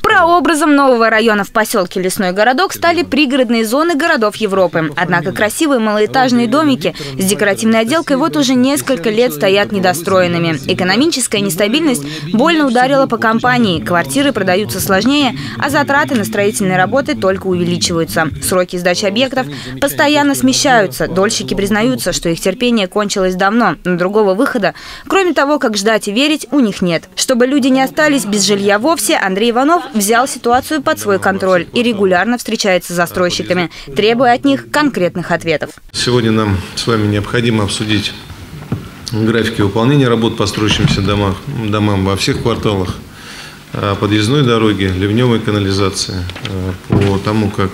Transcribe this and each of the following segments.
Прообразом нового района в поселке Лесной городок стали пригородные зоны городов Европы. Однако красивые малоэтажные домики с декоративной отделкой вот уже несколько лет стоят недостроенными. Экономическая нестабильность больно ударила по компании. Квартиры продаются сложнее, а затраты на строительные работы только увеличиваются. Сроки сдачи объектов постоянно смещаются. Дольщики признаются, что их терпение кончилось давно, но другого выхода, кроме того, как ждать и верить, у них нет. Чтобы люди не остались без жилья вовсе, Андрей Иванов взял ситуацию под свой контроль и регулярно встречается с застройщиками, требуя от них конкретных ответов. Сегодня нам с вами необходимо обсудить графики выполнения работ по строящимся домам, домам во всех кварталах а, подъездной дороги, ливневой канализации, а, по тому, как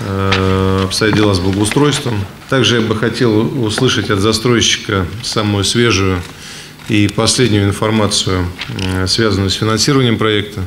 а, обстоят дела с благоустройством. Также я бы хотел услышать от застройщика самую свежую и последнюю информацию, связанную с финансированием проекта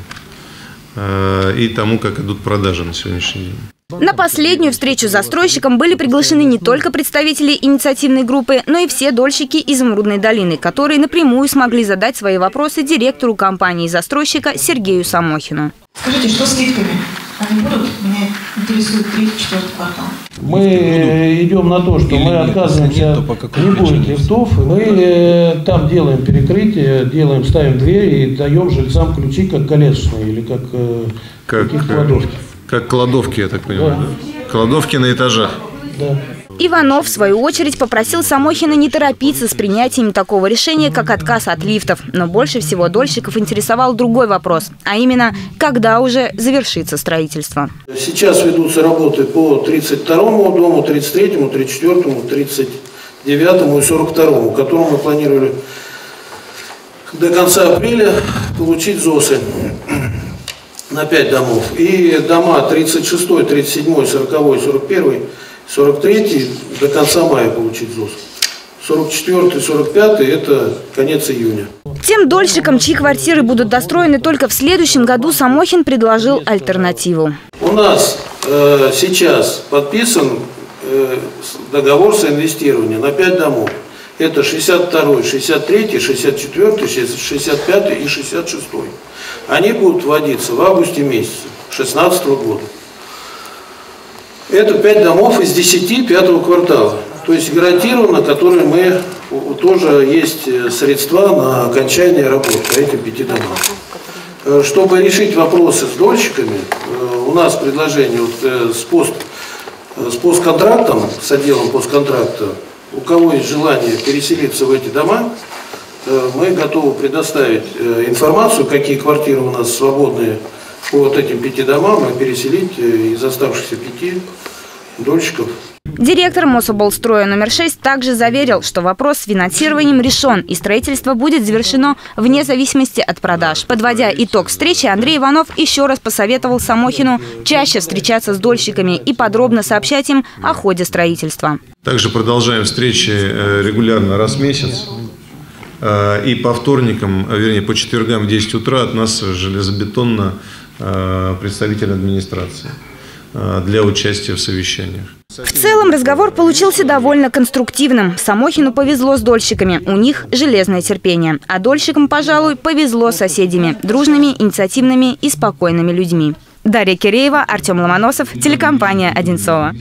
и тому, как идут продажи на сегодняшний день. На последнюю встречу с застройщиком были приглашены не только представители инициативной группы, но и все дольщики Изумрудной долины, которые напрямую смогли задать свои вопросы директору компании-застройщика Сергею Самохину. Скажите, что с лифтами? Они будут? Меня интересует третий, четвертый квартал. Мы идем на то, что мы отказываемся, не будет лифтов, мы э, там делаем перекрытие, делаем, ставим двери и даем жильцам ключи как колесные или как, э, как кладовки. Как кладовки, я так понимаю. Да. Кладовки на этажах. Да. Иванов, в свою очередь, попросил Самохина не торопиться с принятием такого решения, как отказ от лифтов. Но больше всего дольщиков интересовал другой вопрос, а именно, когда уже завершится строительство. Сейчас ведутся работы по 32-му дому, 33-му, 34-му, 39-му и 42-му, которому мы планировали до конца апреля получить ЗОСы на 5 домов. И дома 36, 37, 40, 41, 43 до конца мая получить ЗОС. 44 45 это конец июня. Тем дольщикам, чьи квартиры будут достроены только в следующем году, Самохин предложил альтернативу. У нас э, сейчас подписан э, договор с инвестированием на 5 домов. Это 62, 63, 64, 65 и 66. Они будут вводиться в августе месяце 2016 года. Это 5 домов из 10 пятого квартала. То есть гарантированно, которые мы, тоже есть э, средства на окончание работ по этим пяти домам. Э, чтобы решить вопросы с дольщиками, э, у нас предложение вот, с, пост, с постконтрактом, с отделом постконтракта, у кого есть желание переселиться в эти дома, мы готовы предоставить информацию, какие квартиры у нас свободные по вот этим пяти домам, и переселить э, из оставшихся пяти дольщиков. Директор Мособлстроя номер 6 также заверил, что вопрос с финансированием решен и строительство будет завершено вне зависимости от продаж. Подводя итог встречи, Андрей Иванов еще раз посоветовал Самохину чаще встречаться с дольщиками и подробно сообщать им о ходе строительства. Также продолжаем встречи э, регулярно раз в месяц. Э, и по вторникам, вернее по четвергам в 10 утра от нас железобетонно представитель администрации для участия в совещаниях. В целом разговор получился довольно конструктивным. Самохину повезло с дольщиками, у них железное терпение. А дольщикам, пожалуй, повезло с соседями, дружными, инициативными и спокойными людьми. Дарья Киреева, Артем Ломоносов, телекомпания «Одинцова».